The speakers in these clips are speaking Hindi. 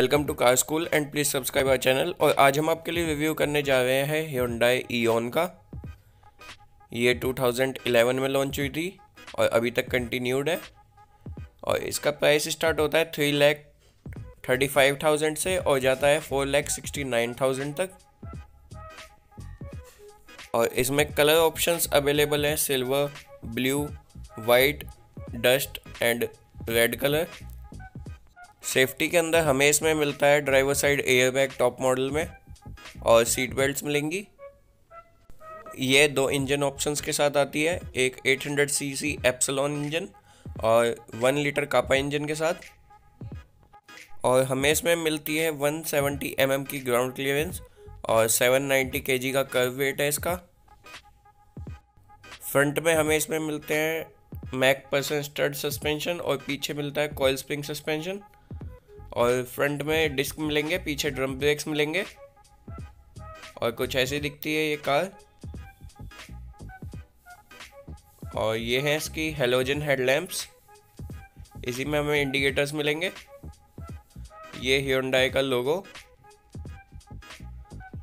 Welcome to car school and please subscribe our channel. और आज हम आपके लिए रिव्यू करने जा रहे हैं Hyundai ईओन का। ये 2011 में लॉन्च हुई थी और अभी तक कंटिन्यूड है। और इसका प्राइस स्टार्ट होता है three lakh thirty five thousand से और जाता है four lakh sixty nine thousand तक। और इसमें कलर ऑप्शंस अवेलेबल हैं silver blue white dust and red colour safety के अंदर हमें इसमें मिलता है driver side air bag top model में और सीट बेल्ट मिलेंगी। ये दो इंजन ऑप्शंस के साथ आती है, एक 800 सीसी एप्सलॉन इंजन और वन लीटर कापा इंजन के साथ। और हमें इसमें मिलती है 170 सेवेंटी mm की ग्राउंड क्लियरेंस और 790 केजी का कर्व वेट है इसका। फ्रंट में हमें इसमें मिलते हैं मैक पर्सन स्टड सस्पेंशन और पीछे मिलता है कॉयल स्प्रिंग सस्पेंशन। और फ्रंट में डिस्क मिलेंगे, पीछे ड्रम ब्रेक्स मिलेंगे। और कुछ ऐसी दिखती है ये कार और ये हैं इसकी हेलोजन हेडलैम्प्स इसी में हमें इंडिकेटर्स मिलेंगे। ये हियोंडाई का लोगो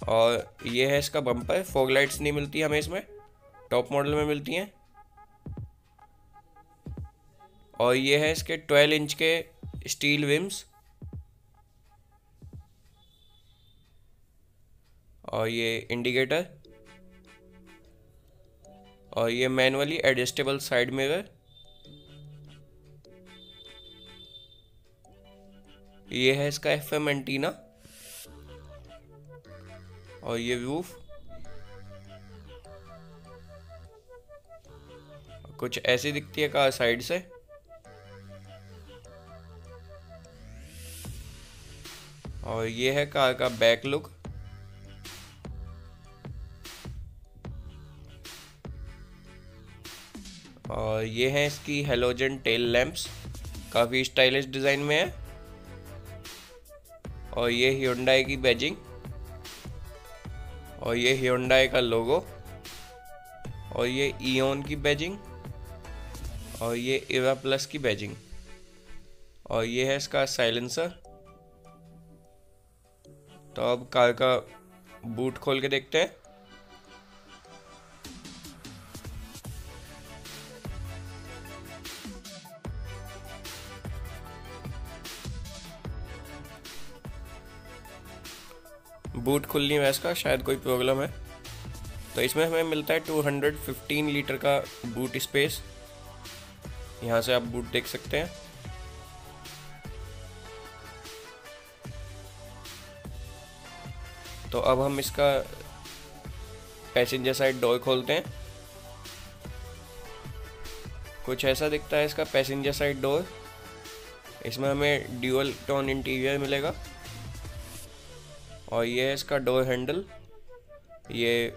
और ये है इसका बम्पर फोग लाइट्स नहीं मिलती हमें इसमें। टॉप मॉडल में मिलती हैं। और ये है इसके 12 इंच के स्टील विम्स और ये इंडिकेटर और ये मैनुअली एडजस्टेबल साइड मिरर ये है इसका एफ़ एम एंटीना और ये रूफ कुछ ऐसी दिखती है कार साइड से। और ये है कार का बैक लुक और ये है इसकी हेलोजन टेल लैंप्स काफ़ी स्टाइलिश डिज़ाइन में है। और ये हियोंडाई की बैजिंग और ये हियोंडाई का लोगो और ये ईओन की बैजिंग और ये इवा प्लस की बैजिंग और ये है इसका साइलेंसर तो अब कार का बूट खोल के देखते हैं। बूट खुल नहीं हुआ इसका, शायद कोई प्रॉब्लम है। तो इसमें हमें मिलता है 215 लीटर का बूट स्पेस यहाँ से आप बूट देख सकते हैं। तो अब हम इसका पैसेंजर साइड डोर खोलते हैं। कुछ ऐसा दिखता है इसका पैसेंजर साइड डोर इसमें हमें ड्यूअल टोन इंटीरियर मिलेगा। और ये है इसका डोर हैंडल ये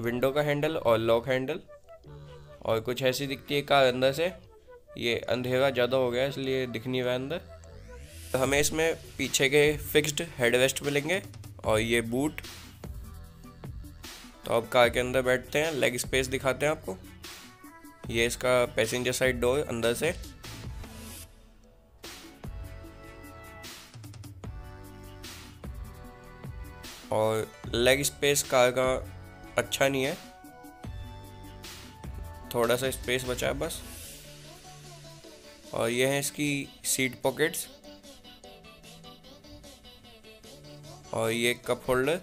विंडो का हैंडल और लॉक हैंडल और कुछ ऐसी दिखती है कार अंदर से, ये अंधेरा ज़्यादा हो गया इसलिए दिख नहीं रहा अंदर। तो हमें इसमें पीछे के फिक्स्ड हेडवेस्ट मिलेंगे और ये बूट तो अब कार के अंदर बैठते हैं लेग स्पेस दिखाते हैं आपको। ये इसका पैसेंजर साइड डोर अंदर से। और लेग स्पेस कार का अच्छा नहीं है। थोड़ा सा स्पेस बचा है बस। और ये है इसकी सीट पॉकेट्स और ये कप होल्डर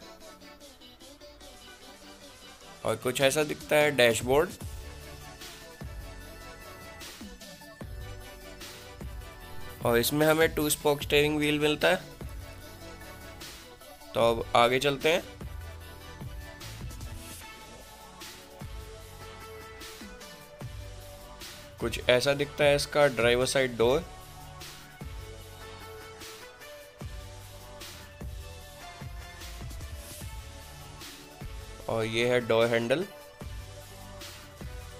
और कुछ ऐसा दिखता है डैशबोर्ड और इसमें हमें टू स्पोक स्टेयरिंग व्हील मिलता है। तो अब आगे चलते हैं। कुछ ऐसा दिखता है इसका ड्राइवर साइड डोर और ये है डोर हैंडल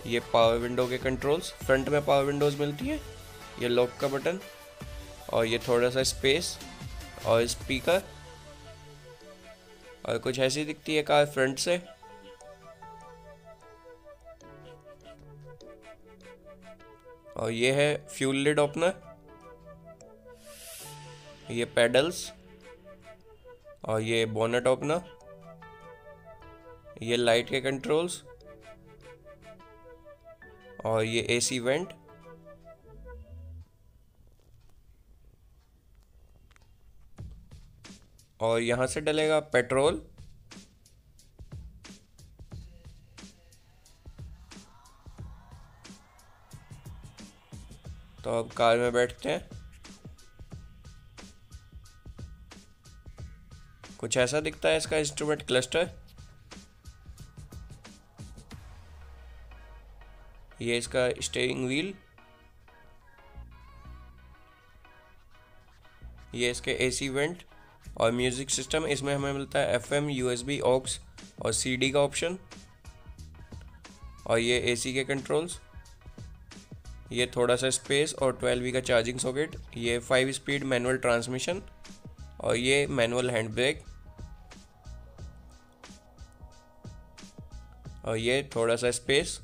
ये पावर विंडो के कंट्रोल्स फ्रंट में पावर विंडोज़ मिलती है। ये लॉक का बटन और ये थोड़ा सा स्पेस और स्पीकर और कुछ ऐसी दिखती है कार फ्रंट से। और ये है फ्यूल लिड ओपनर। ये पेडल्स। और ये बोनट ओपनर। ये लाइट के कंट्रोल्स। और ये एसी वेंट। और यहाँ से डलेगा पेट्रोल। तो अब कार में बैठते हैं। कुछ ऐसा दिखता है इसका इंस्ट्रूमेंट क्लस्टर ये इसका स्टेयरिंग व्हील ये इसके एसी वेंट और म्यूज़िक सिस्टम इसमें हमें मिलता है F M U B aux और सी डी का ऑप्शन और ये ए सी के कंट्रोल्स ये थोड़ा सा स्पेस और ट्वेल्व का चार्जिंग सॉकेट ये फाइव स्पीड मैनुअल ट्रांसमिशन और ये मैनुअल हैंड ब्रेक और ये थोड़ा सा स्पेस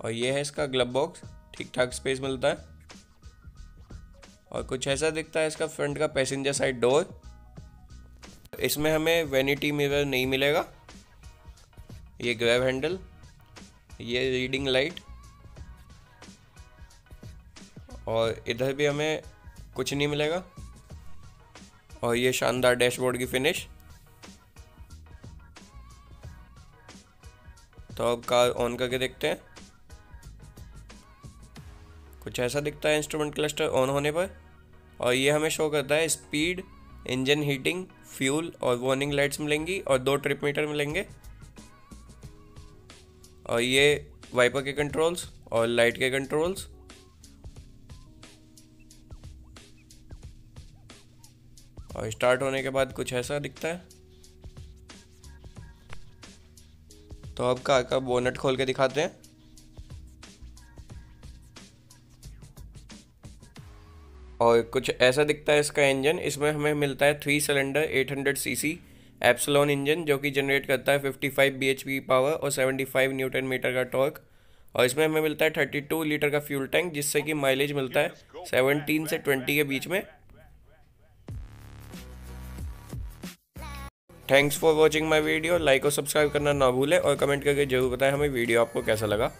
और ये है इसका ग्लब बॉक्स ठीक ठाक स्पेस मिलता है। और कुछ ऐसा दिखता है इसका फ्रंट का पैसेंजर साइड डोर इसमें हमें वेनिटी मिरर नहीं मिलेगा। ये ग्रैब हैंडल ये रीडिंग लाइट और इधर भी हमें कुछ नहीं मिलेगा। और ये शानदार डैशबोर्ड की फिनिश तो अब कार ऑन करके देखते हैं। कुछ ऐसा दिखता है इंस्ट्रूमेंट क्लस्टर ऑन होने पर? और ये हमें शो करता है स्पीड इंजन हीटिंग फ्यूल और वार्निंग लाइट्स मिलेंगी और दो ट्रिप मीटर मिलेंगे। और ये वाइपर के कंट्रोल्स और लाइट के कंट्रोल्स और स्टार्ट होने के बाद कुछ ऐसा दिखता है। तो अब कार का बोनट खोल के दिखाते हैं। और कुछ ऐसा दिखता है इसका इंजन इसमें हमें मिलता है three cylinder 800 CC epsilon engine जो कि जनरेट करता है 55 bhp पावर और 75 न्यूटन मीटर का टॉर्क और इसमें हमें मिलता है 32 लीटर का फ्यूल टैंक जिससे कि माइलेज मिलता है 17 से 20 के बीच में. Thanks for watching my video like और सब्सक्राइब करना ना भूलें और कमेंट करके ज़रूर बताएँ हमें वीडियो आपको कैसा लगा.